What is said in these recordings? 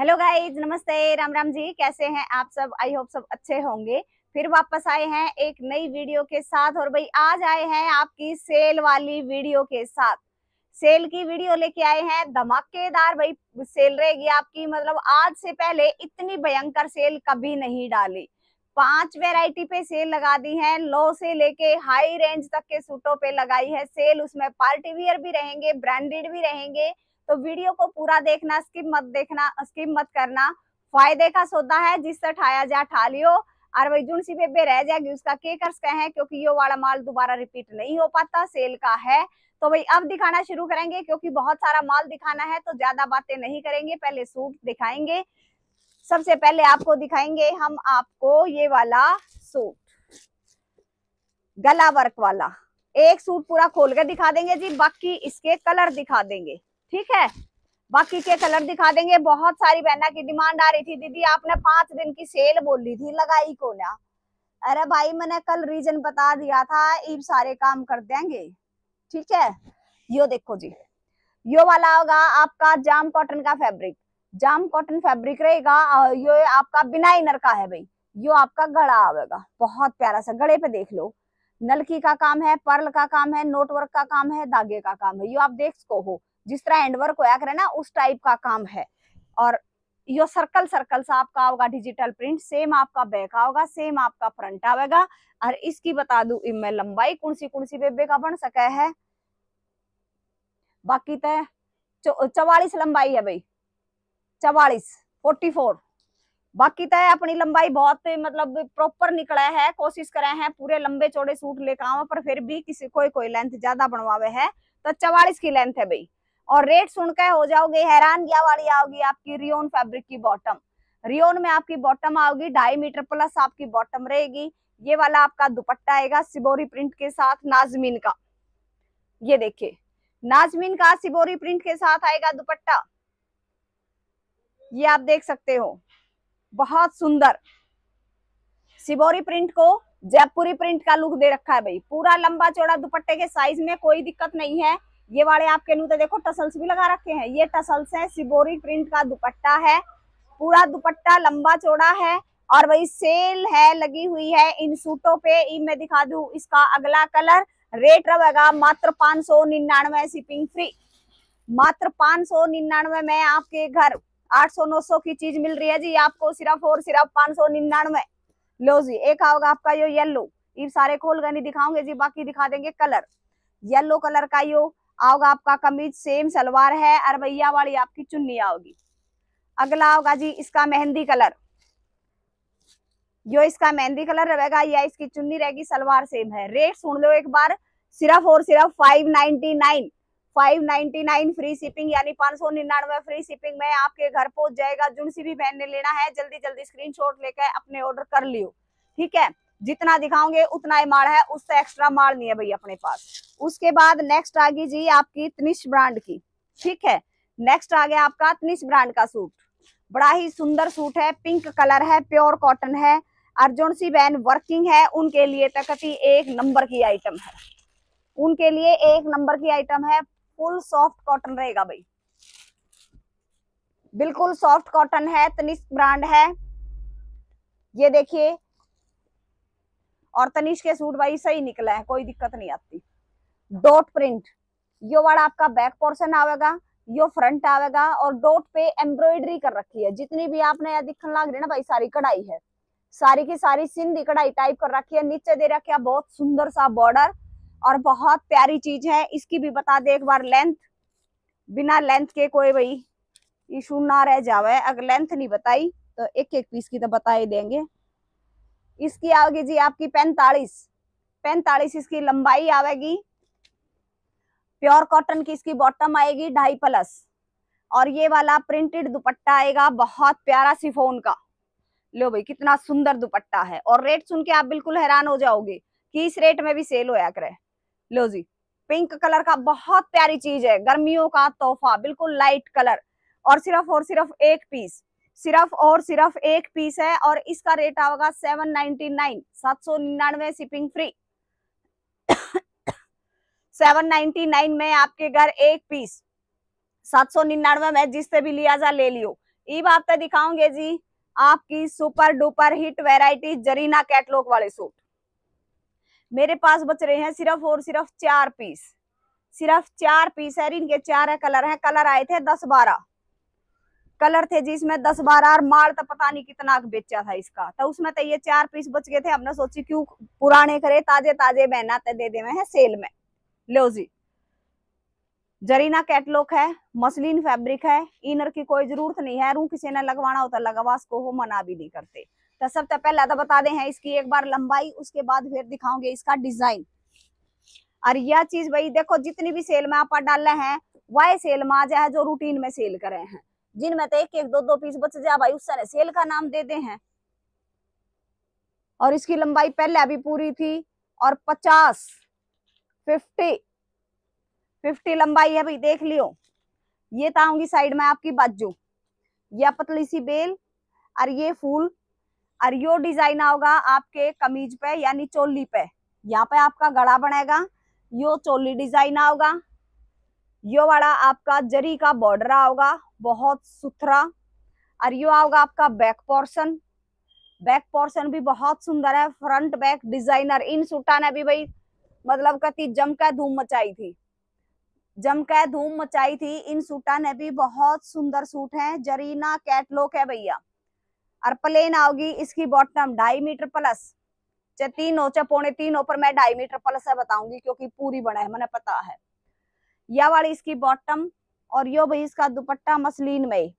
Hello guys नमस्ते. राम राम जी. कैसे हैं आप सब? आई होप सब अच्छे होंगे. फिर वापस आए हैं एक नई वीडियो के साथ और भाई, आज आए हैं आपकी सेल वाली वीडियो के साथ. सेल की वीडियो लेके आए हैं. धमाकेदार भाई सेल रहेगी आपकी. मतलब आज से पहले इतनी भयंकर सेल कभी नहीं डाली. पाँच वेराइटी पे सेल लगा दी है. लो से लेके हाई रेंज तक के सूटों पे लगाई है सेल उसमें पार्टी वियर भी रहेंगे ब्रांडेड भी रहेंगे. तो वीडियो को पूरा देखना स्किप मत देखना स्किप मत करना। फ़ायदे का सौदा है जिससे ठाया जा ठा लियो और वही जुन सी बेबे रह जाएगी उसका के कर है क्योंकि ये वाला माल दोबारा रिपीट नहीं हो पाता सेल का है। तो भाई अब दिखाना शुरू करेंगे, क्योंकि बहुत सारा माल दिखाना है तो ज़्यादा बातें नहीं करेंगे, पहले सूट दिखाएँगे। सबसे पहले आपको दिखाएँगे हम आपको ये वाला सूट। गला वर्क वाला। एक सूट पूरा खोल कर दिखा देंगे जी, बाकी इसके कलर दिखा देंगे। ठीक है? बाकी के कलर दिखा देंगे। बहुत सारी बहना की डिमांड आ रही थी। दीदी, आपने पाँच दिन की सेल बोली थी। लगाई को ना? अरे भाई, मैंने कल रीजन बता दिया था। ईब सारे काम कर देंगे। ठीक है? यो देखो जी। यो वाला होगा आपका जाम कॉटन का फैब्रिक जाम कॉटन फैब्रिक रहेगा और यो आपका बिना इनर का है भाई। यो आपका गड़ा आवेगा बहुत प्यारा सा। गड़े पे देख लो। नलकी का काम है, पर्ल का काम है, नोटवर्क का काम है, धागे का काम है। यो आप देख सको हो। जिस तरह एंडवर्क होया करे ना, उस टाइप का काम है। और यो सर्कल सर्कल सा आपका होगा डिजिटल प्रिंट सेम आपका बैक होगा सेम आपका फ्रंट आवेगा। और इसकी बता दू इनमें लंबाई कौन सी कौन सी बेबे का बन सके है? बाकी तय चौवालीस लंबाई है भाई। चवालीस फोर्टी फोर बाकी तो अपनी लंबाई बहुत मतलब प्रॉपर निकला है, कोशिश करे हैं, पूरे लंबे चौड़े सूट लेकर आवा पर फिर भी किसी कोई कोई लेंथ ज़्यादा बनवावे है तो चवालीस की लेंथ है भाई। और रेट सुनकर हो जाओगे, हैरान क्या वाली आओगी आपकी रियोन फैब्रिक की बॉटम रियोन में आपकी बॉटम आओगी, ढाई मीटर प्लस आपकी बॉटम रहेगी। ये वाला आपका दुपट्टा आएगा सिबोरी प्रिंट के साथ नाजमीन का। ये देखिए, नाजमीन का सिबोरी प्रिंट के साथ आएगा दुपट्टा। ये आप देख सकते हो, बहुत सुंदर। सिबोरी प्रिंट को जयपुरी प्रिंट का लुक दे रखा है भाई। पूरा लंबा चौड़ा दुपट्टे के साइज़ में कोई दिक्कत नहीं है। ये वाले आपके नूते देखो टसल्स भी लगा रखे हैं। ये टसल्स है, सिबोरी प्रिंट का दुपट्टा है, पूरा दुपट्टा, लंबा चौड़ा है और वही सेल है, लगी हुई है इन सूटों पे। मैं दिखा दू, इसका अगला कलर रेट रहेगा मात्र पाँच सौ निन्यानवे शिपिंग फ्री मात्र पाँच सौ निन्यानवे में आपके घर आठ सौ नौ सौ की चीज़ मिल रही है जी, आपको सिर्फ़ और सिर्फ़ पाँच सौ निन्यानवे। लो जी, एक आओगा आपका यो येलो ये सारे खोल कर नहीं दिखाओगे जी, बाकी दिखा देंगे कलर। येलो कलर का यो आओगा, आपका कमीज सेम सलवार है अरबैया वाली आपकी चुन्नी आओगी। अगला आओगा जी, इसका मेहंदी कलर। जो इसका मेहंदी कलर रहेगा, या इसकी चुन्नी रहेगी, सलवार सेम है। रेट सुन लो एक बार, सिर्फ़ और सिर्फ़ five ninety nine five ninety nine free shipping यानी पाँच सौ निन्यानवे फ्री शिपिंग में आपके घर पहुँच जाएगा। जुन सी भी बहन ने लेना है जल्दी जल्दी स्क्रीनशॉट लेकर अपने ऑर्डर कर लियो। ठीक है? जितना दिखाओगे, उतना ही माल है, उससे एक्स्ट्रा माल नहीं है भाई अपने पास। उसके बाद नेक्स्ट आ गई जी आपकी तनिष ब्रांड की। ठीक है? नेक्स्ट आ गया आपका तनिष ब्रांड का सूट बड़ा ही सुंदर सूट है पिंक कलर है प्योर कॉटन है। अर्जुन सी बहन वर्किंग है, उनके लिए तकती एक नंबर की आइटम है। उनके लिए एक नंबर की आइटम है फुल सॉफ्ट कॉटन रहेगा भाई। बिल्कुल सॉफ्ट कॉटन है तनिष ब्रांड है। ये देखिए और तनिष के सूट भाई सही निकला है, कोई दिक्कत नहीं आती। डॉट प्रिंट यो वाला आपका बैक पोर्शन आवेगा, यो फ्रंट आवेगा और डॉट पे एम्ब्रॉयडरी कर रखी है। जितनी भी आपने यहाँ दिखने लग रही ना भाई, सारी कढ़ाई है। सारी की सारी सिंधी कढ़ाई टाइप कर रखी है, नीचे दे रखे बहुत सुंदर सा बॉर्डर और बहुत प्यारी चीज़ है। इसकी भी बता दे एक बार लेंथ बिना लेंथ के कोई भाई इशू ना रह जावे। अगर लेंथ नहीं बताई तो एक एक पीस की तो बता ही देंगे। इसकी आएगी जी आपकी पैंतालीस। पैंतालीस इसकी लंबाई आवेगी प्योर कॉटन की इसकी बॉटम आएगी ढाई प्लस। और ये वाला प्रिंटेड दुपट्टा आएगा बहुत प्यारा सिफोन का। लो भाई, कितना सुंदर दुपट्टा है। और रेट सुन के आप बिल्कुल हैरान हो जाओगे कि इस रेट में भी सेल होया करे। लो जी, पिंक कलर का बहुत प्यारी चीज़ है। गर्मियों का तोहफा, बिल्कुल लाइट कलर। और सिर्फ़ और सिर्फ़ एक पीस। सिर्फ़ और सिर्फ़ एक पीस है और इसका रेट आएगा सेवन नाइनटी नाइन सात सौ निन्यानवे shipping free seven ninety nine में आपके घर एक पीस, सात सौ निन्यानवे में जिससे भी लिया जा ले लियो। ईब आपको दिखाओगे जी, आपकी super duper hit variety Zarina catalogue वाले सूट मेरे पास बच रहे हैं सिर्फ़ और सिर्फ़ चार पीस, सिर्फ़ चार पीस है, इनके चार है कलर हैं कलर आए थे दस बारह। कलर थे जिसमें दस बारह और माल तो पता नहीं कितना बेचा था इसका। तो उसमें तो ये चार पीस बच गए थे। हमने सोची क्यों पुराने करे ताजे ताजे बहना तो दे दे हैं सेल में। लो जी। जरीना कैटलॉग है, मसलिन फैब्रिक है, इनर की कोई ज़रूरत नहीं है। रू किसी ने लगवाना होता लगवा उसको हो मना भी नहीं करते। तो सबसे पहले तो बता दें हैं, इसकी एक बार लंबाई, उसके बाद फिर दिखाओगे इसका डिज़ाइन। और यह चीज़ भाई देखो, जितनी भी सेल में आप डाले हैं, वह सेल में आ जाए जो रूटीन में सेल करे हैं। जिनमें तो एक एक दो दो पीस बच जाए, भाई उससे सेल का नाम दे दे हैं। और इसकी लंबाई पहले अभी पूरी थी और पचास, फिफ्टी फिफ्टी लंबाई है, भाई देख लियो। ये ताऊँगी साइड में आपकी बाजू। या पतली सी बेल और ये फूल और यो डिज़ाइन आओगा आपके कमीज पे यानी चोली पे। यहाँ पे आपका गड़ा बनेगा, यो चोली डिज़ाइन आओगा, यो वाला आपका जरी का बॉर्डर आओगा बहुत सुथरा। और यो आओगा आपका बैक पोर्शन बैक पोर्शन भी बहुत सुंदर है। फ्रंट बैक डिज़ाइनर इन सूटा ने भी भाई मतलब कति जमकर धूम मचाई थी। जमकर धूम मचाई थी। इन सूटा ने भी बहुत सुंदर सूट है। जरीना कैटलॉग है भैया। और प्लेन आओगी इसकी बॉटम ढाई मीटर प्लस चाहे तीन हो चाहे पौने तीन हो पर मैं ढाई मीटर प्लस है बताऊँगी, क्योंकि पूरी बना है, मैंने पता है। यह वाली इसकी बॉटम और यो भाई इसका दुपट्टा मसलिन में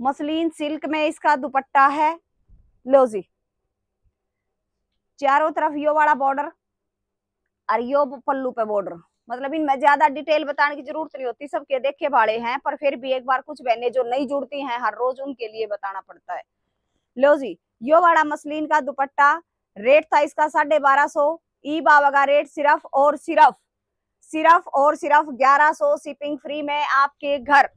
मसलिन सिल्क में इसका दुपट्टा है। लो जी। चारों तरफ़ यो वाला बॉर्डर और यो पल्लू पे बॉर्डर मतलब इनमें ज़्यादा डिटेल बताने की ज़रूरत नहीं होती सबके देखे भाड़े हैं, पर फिर भी एक बार कुछ बहने जो नहीं जुड़ती हैं, हर रोज उनके लिए बताना पड़ता है। लो जी, यो वाला मसलिन का दुपट्टा रेट था इसका साढ़े बारह सो। ई बाबा का रेट सिर्फ़ और सिर्फ़ सिर्फ़ और सिर्फ़ 1100 शिपिंग फ्री में आपके घर।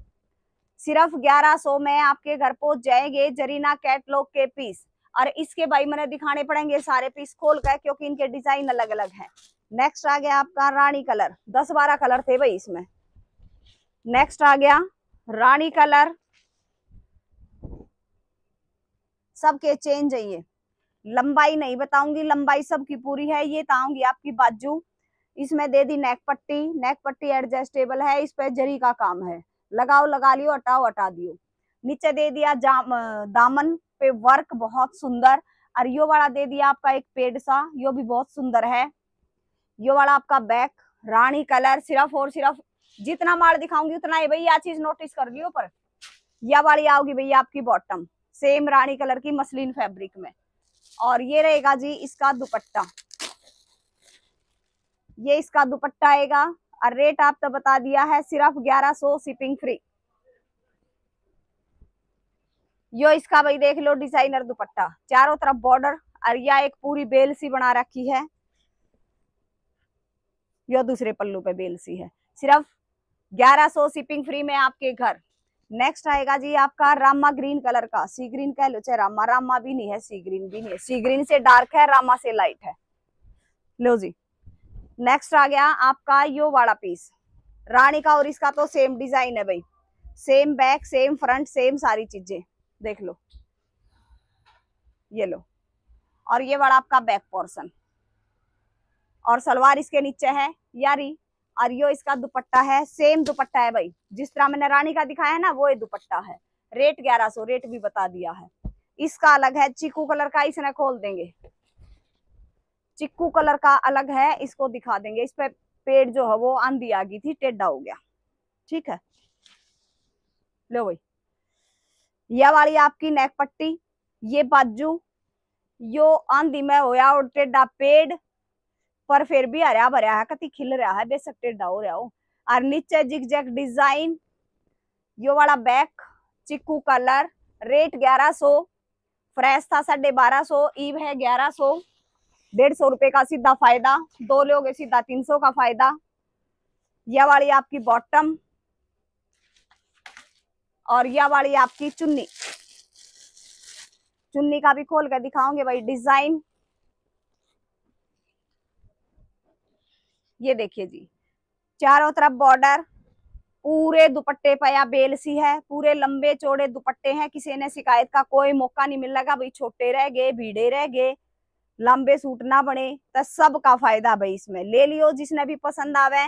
सिर्फ़ 1100 में आपके घर पहुँच जाएँगे जरीना कैटलॉग के पीस और इसके भाई मैंने दिखाने पड़ेंगे सारे पीस खोल कर, क्योंकि इनके डिज़ाइन अलग अलग हैं। नेक्स्ट आ गया आपका रानी कलर दस बारह कलर थे भाई इसमें। नेक्स्ट आ गया रानी कलर सबके चेंज है ये। लंबाई नहीं बताऊँगी, लंबाई सबकी पूरी है। ये ताऊँगी आपकी बाजू। इसमें दे दी नेक पट्टी नेक पट्टी एडजस्टेबल है, इस पर जरी का काम है। लगाओ, लगा लियो, हटाओ, हटा दियो। नीचे दे दिया दामन पे वर्क बहुत सुंदर। और यो वाला दे दिया आपका एक पेड़ सा, यो भी बहुत सुंदर है। यो वाला आपका बैक रानी कलर सिर्फ़ और सिर्फ़ जितना माल दिखाऊँगी उतना ही भैया, चीज़ नोटिस कर लियो पर। यह वाली आओगी भैया आपकी बॉटम सेम रानी कलर की मसलिन फैब्रिक में। और ये रहेगा जी इसका दुपट्टा। ये इसका दुपट्टा आएगा और रेट आप तो बता दिया है सिर्फ़ ग्यारह सो शिपिंग फ्री यो इसका भाई देख लो डिज़ाइनर दुपट्टा। चारों तरफ़ बॉर्डर और यह एक पूरी बेल सी बना रखी है। यो दूसरे पल्लू पे बेल सी है। सिर्फ़ ग्यारह सो शिपिंग फ्री में आपके घर। नेक्स्ट आएगा जी आपका रामा ग्रीन कलर का। सी ग्रीन कह लो, चाहे रामा रामा भी नहीं है सी ग्रीन भी नहीं है। सी ग्रीन से डार्क है, रामा से लाइट है। लो जी। नेक्स्ट आ गया आपका यो वाला पीस रानी का और इसका तो सेम डिज़ाइन है भाई. Same back same front same सारी चीज़ें. देख लो. ये लो. और ये वाला आपका बैक पोर्शन और सलवार इसके नीचे है, यारी. और यो इसका दुपट्टा है सेम दुपट्टा है भाई. जिस तरह मैंने रानी का दिखाया है ना, वो ये दुपट्टा है. रेट ग्यारह सौ रेट भी बता दिया है. इसका अलग है, चीकू कलर का, इसने खोल देंगे. चिक्कू कलर का अलग है, इसको दिखा देंगे। इस पे पेड़ जो है वो आंधी आ गई थी, टेढ़ा हो गया। ठीक है? लो भाई। यह वाली आपकी नेक पट्टी, ये बाजू, यो आंधी में होया और टेढ़ा पेड़, पर फिर भी हरिया भरिया है, कति खिल रहा है, बेशक टेढ़ा हो रहा हो। और नीचे जिग जैक डिज़ाइन, यो वाला बैक, चिक्कू कलर, रेट ग्यारह सो, फ्रेश था साढ़े बारह सो, ईव है ग्यारह सो। डेढ़ सौ रुपए का सीधा फ़ायदा, दो लोग सीधा तीन सौ का फ़ायदा। यह वाली आपकी बॉटम और यह वाली आपकी चुन्नी। चुन्नी का भी खोल कर दिखाओगे भाई डिज़ाइन ये देखिए जी, चारों तरफ़ बॉर्डर पूरे दुपट्टे पर या बेल सी है, पूरे लंबे चौड़े दुपट्टे हैं, किसी ने शिकायत का कोई मौका नहीं मिल लगा, भाई छोटे रह गए, भीड़े रह गए। लंबे सूट ना बने तो सबका फ़ायदा भाई इसमें। ले लियो, जिसने भी पसंद आवे।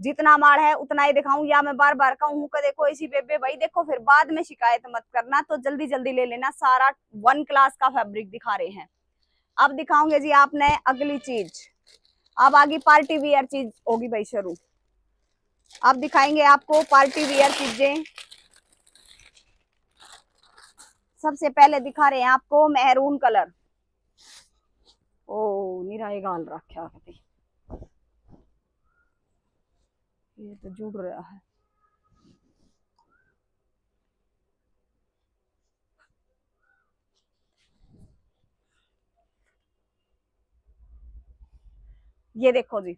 जितना माल है, उतना ही दिखाऊँ। या मैं बार बार कहूँ कि देखो इसी बेबे, भाई देखो, फिर बाद में शिकायत मत करना तो जल्दी जल्दी ले लेना। सारा वन क्लास का फैब्रिक दिखा रहे हैं। अब दिखाऊँगे जी आपने अगली चीज़। अब आगे पार्टी वियर चीज़ होगी भाई शुरू। अब दिखाएँगे आपको पार्टी वियर चीज़ें। सबसे पहले दिखा रहे हैं आपको मेहरून कलर। ओ निराए गाल रखा ये तो जुड़ रहा है। ये देखो जी,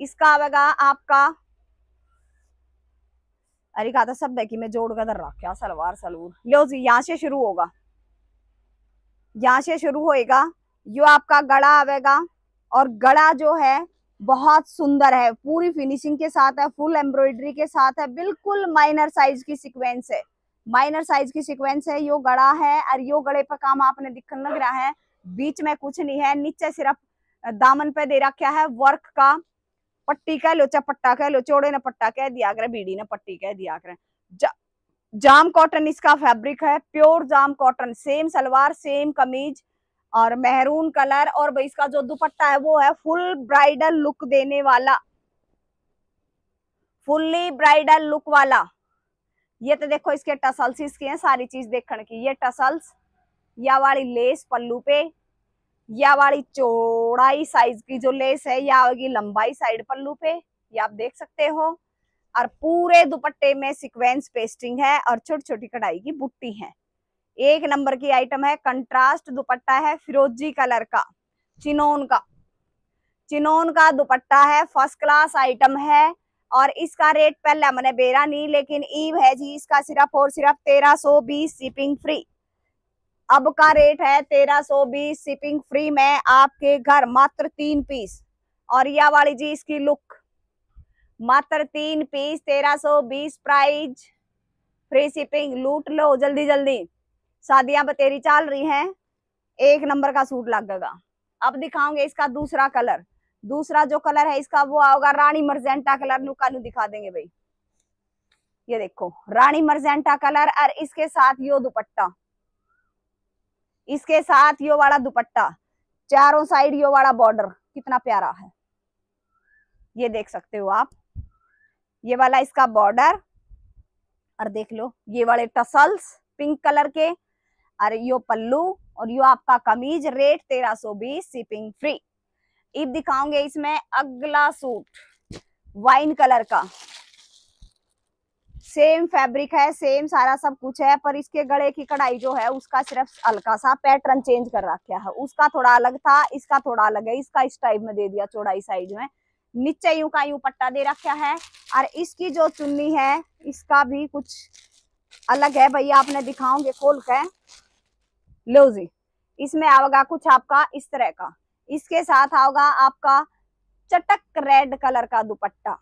इसका आवेगा आपका अरे कहा था सब कि मैं जोड़ कर रखा सलवार, सलूर। लो जी, यहाँ से शुरू होगा। यहाँ से शुरू होएगा। यो आपका गड़ा आवेगा और गड़ा जो है, बहुत सुंदर है। पूरी फिनिशिंग के साथ है फुल एम्ब्रॉयडरी के साथ है, बिल्कुल माइनर साइज़ की सीक्वेंस है। माइनर साइज़ की सीक्वेंस है, यो गड़ा है और यो गड़े पर काम आपने दिखने लग रहा है। बीच में कुछ नहीं है, नीचे सिर्फ़ दामन पे दे रखा है वर्क का। पट्टी कह लो पट्टा कह लो, चौड़े ने पट्टा कह दिया कर, बीड़ी ने पट्टी कह दिया कर। जाम कॉटन इसका फैब्रिक है pure jam cotton same salwar same kameez और मेहरून कलर और इसका जो दुपट्टा है वो है फुल ब्राइडल लुक देने वाला। फुल्ली ब्राइडल लुक वाला। ये तो देखो इसके टसल्स इसके हैं सारी चीज़ देखने की। ये टसल्स या वाली लेस पल्लू पे या वाली चौड़ाई साइज़ की जो लेस है या होगी लंबाई साइड पल्लू पे, ये आप देख सकते हो। और पूरे दुपट्टे में सिक्वेंस पेस्टिंग है और छोटी छोटी कढ़ाई की बुट्टी है। एक नंबर की आइटम है कंट्रास्ट दुपट्टा है, फिरोजी कलर का, चिनोन का। चिनोन का दुपट्टा है फ़र्स्ट क्लास आइटम है, और इसका रेट पहले मैंने बेरा नहीं, लेकिन ईव है जी, इसका सिर्फ़ और सिर्फ़ तेरह सो बीस शिपिंग फ्री अब का रेट है तेरह सो बीस शिपिंग फ्री में आपके घर, मात्र तीन पीस और यह वाली जी, इसकी लुक मात्र तीन पीस तेरह सो बीस प्राइज फ्री शिपिंग लूट लो जल्दी जल्दी शादियाँ बतेरी चल रही हैं, एक नंबर का सूट लगेगा अब दिखाऊँगे इसका दूसरा कलर। दूसरा जो कलर है इसका वो होगा रानी मर्जेंटा कलर नुका नु दिखा देंगे भाई। ये देखो, रानी मर्जेंटा कलर और इसके साथ यो दुपट्टा। इसके साथ यो वाला दुपट्टा। चारों साइड यो वाला बॉर्डर कितना प्यारा है। ये देख सकते हो आप। ये वाला इसका बॉर्डर और देख लो, ये वाले टसल्स पिंक कलर के। और यो पल्लू और यो आपका कमीज, रेट तेरह सो बीस शिपिंग फ्री ईद दिखाऊँगे इसमें अगला सूट वाइन कलर का। सेम फैब्रिक है सेम सारा सब कुछ है, पर इसके गले की कढ़ाई जो है, उसका सिर्फ़ हल्का सा पैटर्न चेंज कर रखा है। उसका थोड़ा अलग था, इसका थोड़ा अलग है, इसका इस टाइप में दे दिया चौड़ाई साइज़ में। नीचे यूँ का यूँ पट्टा दे रखा है, और इसकी जो चुन्नी है, इसका भी कुछ अलग है। भैया, आपने दिखाओगे खोल के। लो जी। इसमें आएगा कुछ आपका इस तरह का। इसके साथ आओगा आपका चटक रेड कलर का दुपट्टा।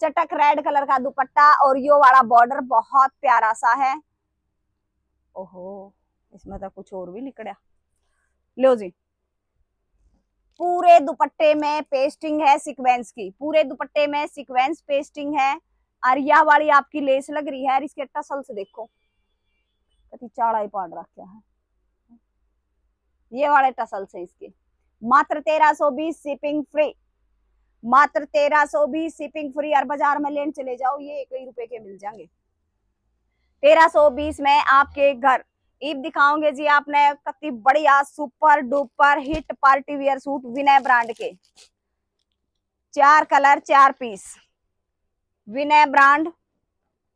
चटक रेड कलर का दुपट्टा और यो वाला बॉर्डर बहुत प्यारा सा है। ओहो, इसमें तो कुछ और भी निकला लो जी। पूरे दुपट्टे में पेस्टिंग है सीक्वेंस की। पूरे दुपट्टे में सीक्वेंस पेस्टिंग है। और यह वाली आपकी लेस लग रही है और इसके से देखो। कति चाड़ा ही पाड़ रखा है। ये वाले टसल से इसके। मात्र तेरह सौ बीस शिपिंग फ्री मात्र तेरह सौ बीस शिपिंग फ्री और बाज़ार में लेन चले जाओ, ये एक ही रुपए के मिल जाएँगे। तेरह सौ बीस में आपके घर। ईब दिखाओगे जी आपने कति बढ़िया super duper hit party wear suit Vinay brand के। चार कलर, चार piece Vinay brand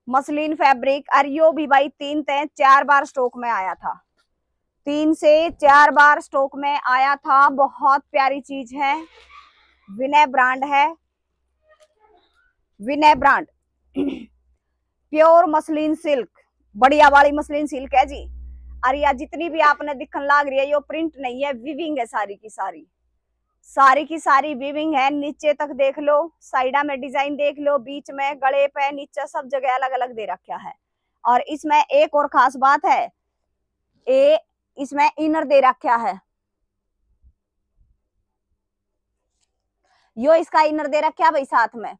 muslin fabric और यो भी भाई तीन तय चार बार स्टॉक में आया था। तीन से चार बार स्टॉक में आया था। बहुत प्यारी चीज़ है। विनय ब्रांड है। Vinay brand. Pure muslin silk. बढ़िया वाली मसलिन सिल्क है जी। और या जितनी भी आपने दिखन लाग रही है, यो प्रिंट नहीं है। विविंग है सारी की सारी। सारी की सारी वीविंग है। नीचे तक देख लो। साइडा में डिज़ाइन देख लो। बीच में गले पे, नीचे सब जगह अलग अलग दे रखा है। और इसमें एक और खास बात है। ए इसमें इनर दे रखा है। यो इसका इनर दे रखा भाई साथ में।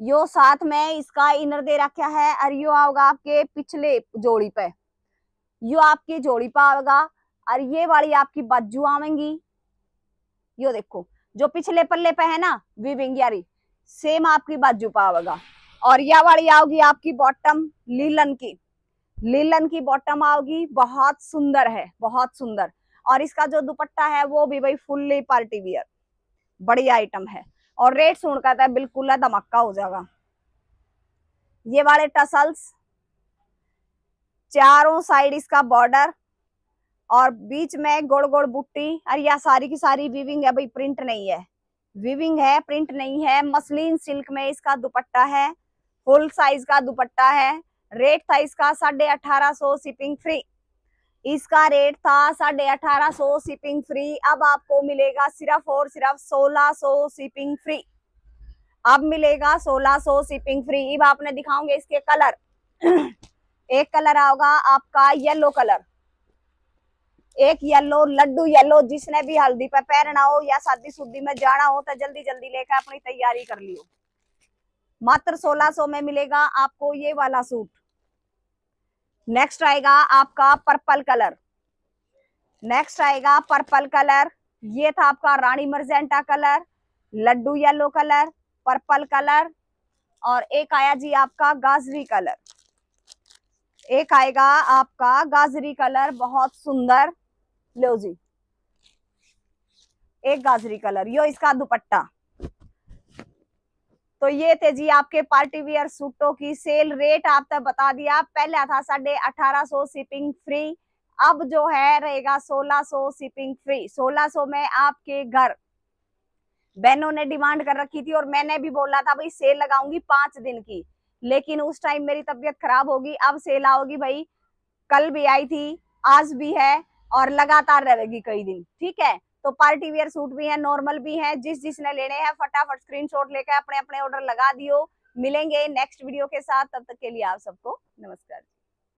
यो साथ में इसका इनर दे रखा है और यो आओगा आपके पिछले जोड़ी पे। यो आपकी जोड़ी पे आएगा और ये वाली आपकी बाजू आवेंगी। यो देखो, जो पिछले पल्ले पे है ना वीविंग यारी सेम आपकी बाजू पे आवेगा। और यह वाली आओगी आपकी बॉटम लीलन की। लीलन की बॉटम आओगी, बहुत सुंदर है, बहुत सुंदर। और इसका जो दुपट्टा है, वो भी भाई फुल्ली पार्टी वियर बड़ी आइटम है। और रेट सुन कहता है, बिल्कुल धमाका हो जाएगा। ये वाले टसल्स चारों साइड इसका बॉर्डर और बीच में गोड़ गोड़ बुट्टी। और यह सारी की सारी विविंग है भाई प्रिंट नहीं है। विविंग है प्रिंट नहीं है। मसलिन सिल्क में इसका दुपट्टा है फुल साइज़ का दुपट्टा है। रेट था इसका साढ़े अठारह सो शिपिंग फ्री इसका रेट था साढ़े अठारह सो शिपिंग फ्री अब आपको मिलेगा सिर्फ़ और सिर्फ़ सोलह सो शिपिंग फ्री अब मिलेगा सोलह सो शिपिंग फ्री अब आपने दिखाओगे इसके कलर एक कलर आओगा आपका येलो कलर एक येलो लड्डू येलो जिसने भी हल्दी पर पहनना हो या शादी शुद्धि में जाना हो तो जल्दी जल्दी लेकर अपनी तैयारी कर लियो। मात्र सोलह सो में मिलेगा आपको ये वाला सूट। नेक्स्ट आएगा आपका पर्पल कलर नेक्स्ट आएगा पर्पल कलर ये था आपका रानी मर्जेंटा कलर लड्डू येलो कलर पर्पल कलर और एक आया जी आपका गाजरी कलर एक आएगा आपका गाजरी कलर बहुत सुंदर. लो जी. एक गाजरी कलर यो इसका दुपट्टा. तो ये थे जी आपके पार्टी वियर सूटों की सेल रेट आप तक बता दिया। पहला था साढ़े अठारह शिपिंग फ्री, अब जो है रहेगा सोलह सो शिपिंग फ्री। सोलह में आपके घर। बहनों ने डिमांड कर रखी थी और मैंने भी बोला था, भाई, सेल लगाऊँगी पाँच दिन की, लेकिन उस टाइम मेरी तबीयत खराब होगी, अब सेल आओगी भाई। कल भी आई थी, आज भी है और लगातार रहेगी कई दिन। ठीक है? तो पार्टी वेयर सूट भी है, नॉर्मल भी है, जिस जिसने लेने हैं, फटाफट स्क्रीनशॉट लेकर अपने अपने ऑर्डर लगा दियो। मिलेंगे नेक्स्ट वीडियो के साथ, तब तक के लिए आप सबको नमस्कार।